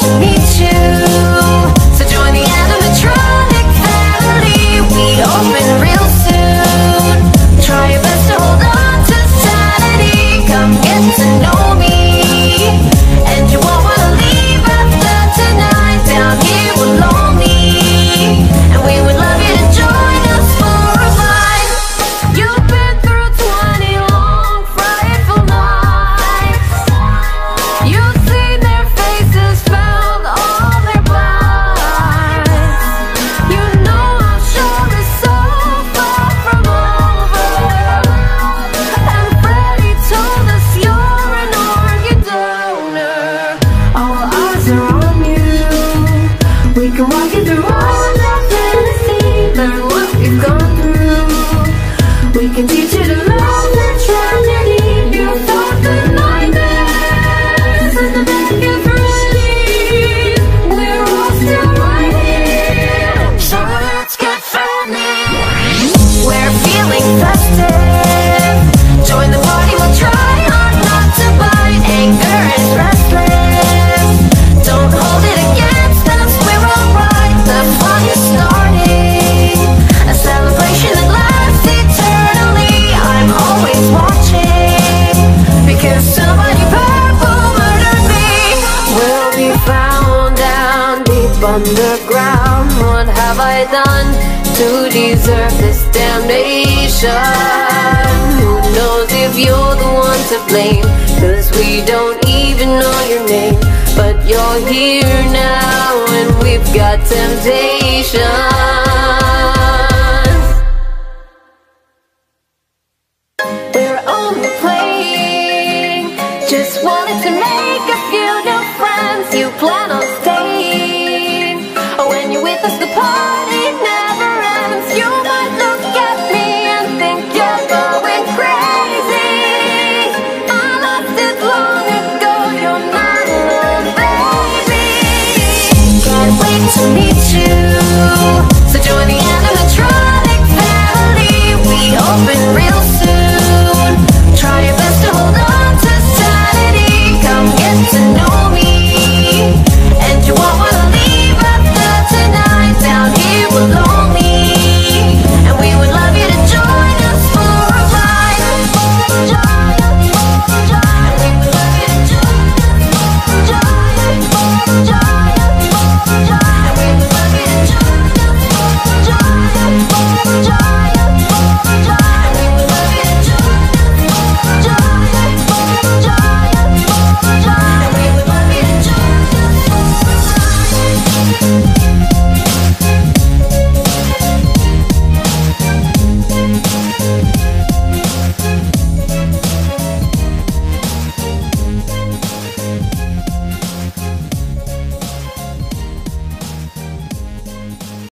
to meet you Underground, What have I done to deserve this damnation? Who knows if you're the one to blame? Cause we don't even know your name. But you're here now and we've got temptation We're only playing Just wanted to make to.